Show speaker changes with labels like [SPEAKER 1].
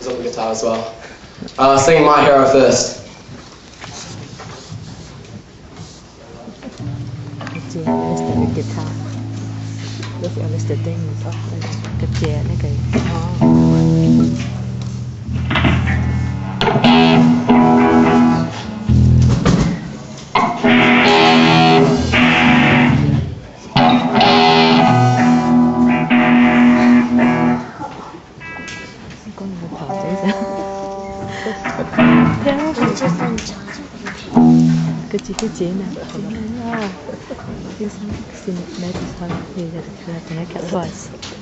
[SPEAKER 1] is on the guitar as well. Uh, sing My Hero first.
[SPEAKER 2] chia lấy cái cái thà lúc em lấy
[SPEAKER 3] Good to hear you now.
[SPEAKER 2] Good to now. Good now. Good now. You now. Good to hear you